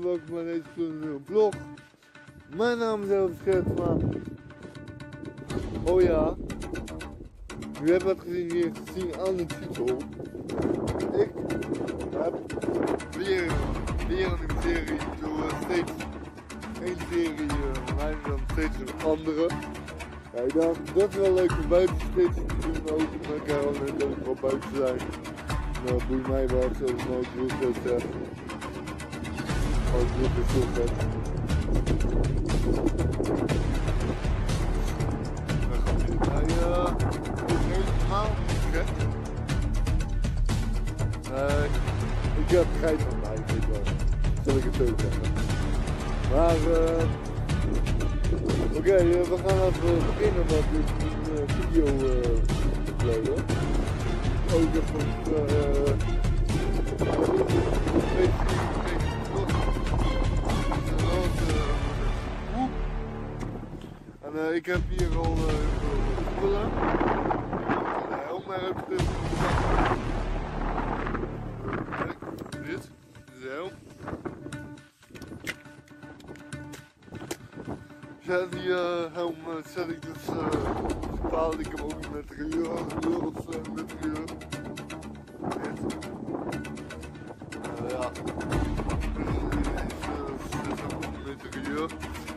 welkom bij deze nieuwe vlog. Mijn naam is Elvis Gertsma. Oh ja, u hebt het gezien hier gezien aan de titel. Ik heb weer, weer een serie, ik doe steeds één serie, mijn dan steeds een andere. Ja, ik dacht, dat is wel leuk om buiten steeds te doen, ook met en dat ik wel buiten zijn. Nou, boeit mij wel, zoals nooit zeggen. Gek. Nee, ik heb geit van wel. Zal ik het zo zeggen. Maar, eh... Oké, we gaan even beginnen met een video uploaden. Uh, en uh, ik heb hier al uh, spullen. Helm maar even tussen. Dit, dit is de helm. Die uh, helm zet ik dus uh. Ik heb ook met of uh, met. Uh, ja. Dit is reur. Uh,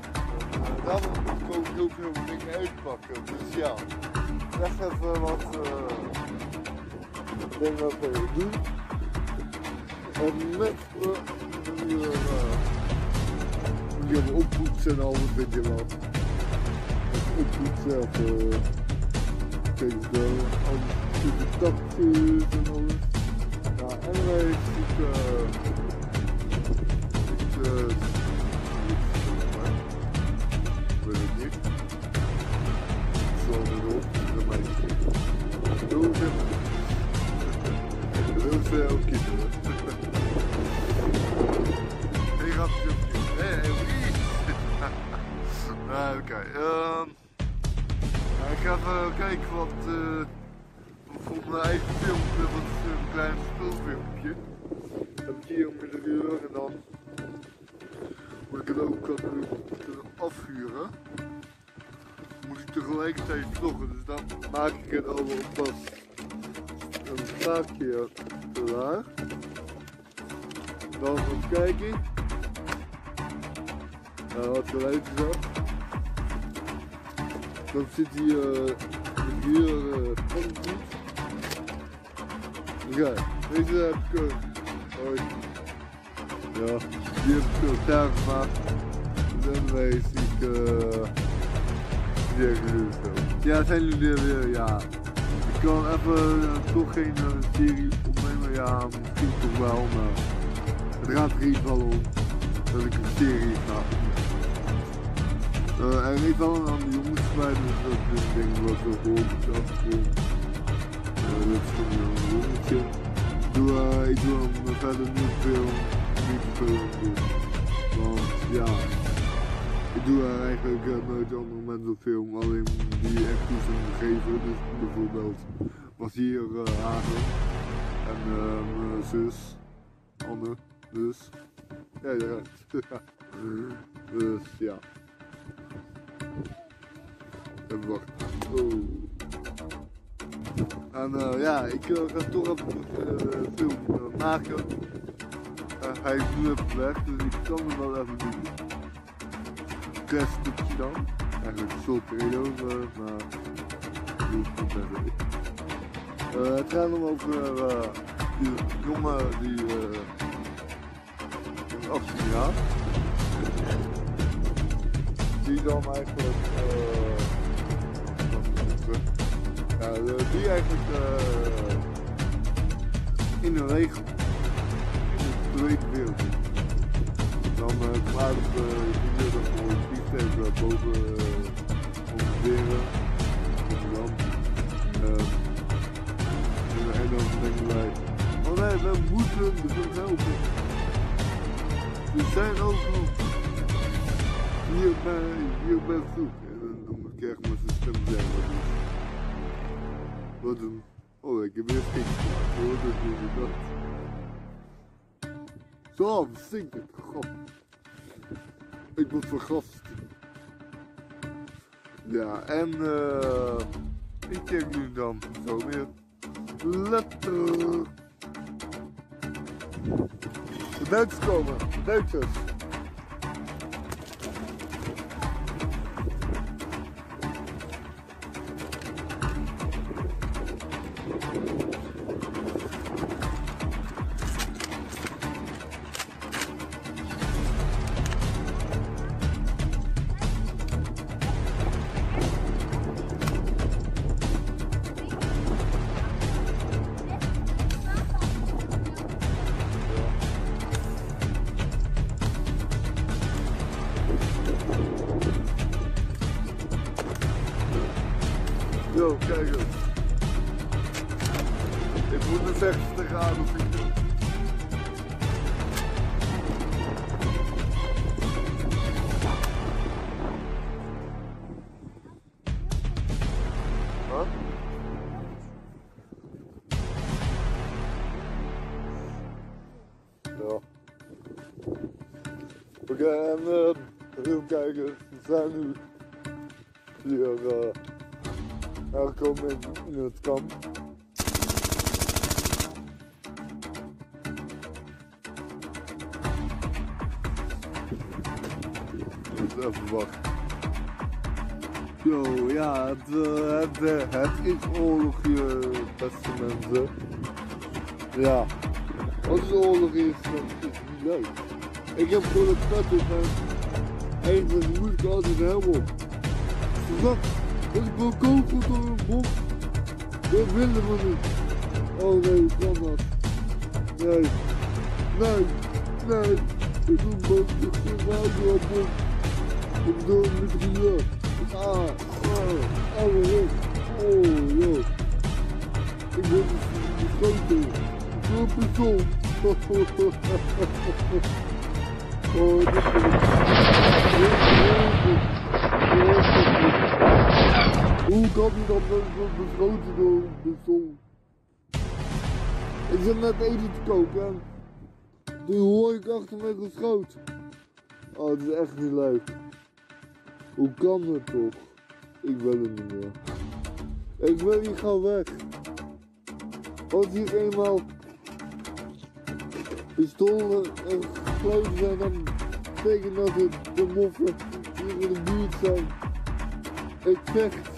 daar moet ik ook heel veel dingen uitpakken. Dus ja, echt even wat uh, dingen even doen. En met uh, moet je hem oppoetsen en alles, weet je wel. Oppoetsen of uh, wel, alles de en alles. Ja, ik ik uh, weet het niet. Zo erop, de meisje. Doe ze. Doe ze ook kinderen. Ik ga het Nee, oké. Um, ik ga even kijken wat uh, voor mijn eigen filmpje, wat is een klein speelfilmpje. heb ik hier met de deur en dan moet ik het ook kunnen afvuren. Moet ik tegelijkertijd vloggen, dus dan maak ik het al pas een paar keer klaar. Dan even kijken. Nou, wat geluid is dat? Dan zit hier uh, de deur uh. Oké, deze heb ik uh, ooit. Ja, die heb ik uh, daar gemaakt. En dan wees ik uh, ik Ja, zijn jullie er weer? Ja. Ik kan even uh, toch geen uh, serie opnemen, ja, misschien toch wel, maar het gaat er iets wel om dat ik een serie ga uh, er is al een aan de jongens bij, dus dat is een ding wat we horen gewoon. Uh, dat is een jongetje. Ik doe, ik doe hem verder niet veel, niet veel doen. Want ja, ik doe uh, eigenlijk nooit andere mensen film, alleen die echt aan geven. Dus bijvoorbeeld was hier uh, Hagen en uh, mijn zus, Anne, dus. Ja, ja, dus ja. En wacht. Oh. En ja, ik ga toch even uh, film maken. hij is nu even weg, dus ik kan hem wel even doen. Stukje dan. Eigenlijk een soort trailer, maar doe ik het gaat om over die jongen die 18 jaar die dan eigenlijk uh, ja, die eigenlijk uh, in een regen in de tweede wereld dan uh, op de uh, vliegtuig boven uh, ongeveer Rotterdam en dan denken wij oh nee we moeten de helpen we zijn ook hier ben, hier ben zoek. En dan, moet ik echt met zijn stem zeggen wat. Wat doen? Oh, ik heb weer geen hoor, dat is dat. Daar, stinkt het. God. Ik word vergast. Ja, en eh. ik check nu dan zo weer. Letter. De Duitsers komen. De Duitsers. Kijk eens. Ik moet echt te gaan of? Ja. We gaan uh, kijken. We zijn nu hier uh, aangekomen in, het kamp. Even wachten. Zo, ja, het, eh, het, eh, het is oorlog hier, beste mensen. Ja, als oorlog is, dan is niet leuk. Ik heb gewoon een pet op en eigenlijk moet ik altijd een helm op. Als ik wil koken door een bom, dat willen we niet. Oh nee, kan dat? Nee, nee, nee. Ik doe een een radio bom. Ik doe een mitrailleur. Ah, ah, oh, oh, oh, joh. Ik ben geschoten. Ik doe een pistool. Oh, dit is Hoe kan hij dan beschoten door een pistool? Ik zit net eten te koken en toen hoor ik achter mij geschoten. Oh, het is echt niet leuk. Hoe kan het toch? Ik wil het niet meer. Ik wil hier gaan weg. Als hier eenmaal pistolen en gesloten zijn, dan betekent dat de moffen hier in de buurt zijn. Ik vecht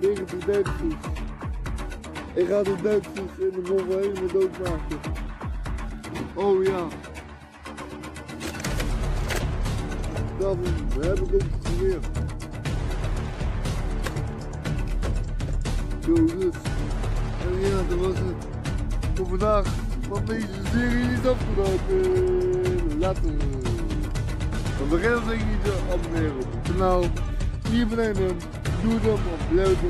tegen de Duitsers. Ik ga de Duitsers in de moffen helemaal doodmaken. Oh ja. Dan heb ik ook geweer. Zo dus. En ja, dat was het. Voor vandaag. Want deze serie is afgelopen. Later. Dan vergeet zeker niet te abonneren op het kanaal. Hier beneden. Doe dan op leuke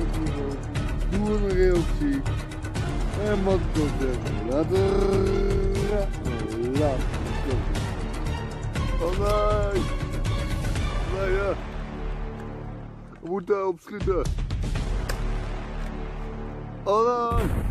Doe een reactie. En wat wil zeggen. Later. Later. Oh nee. Nee, ja. We moeten opschieten. Oh nee.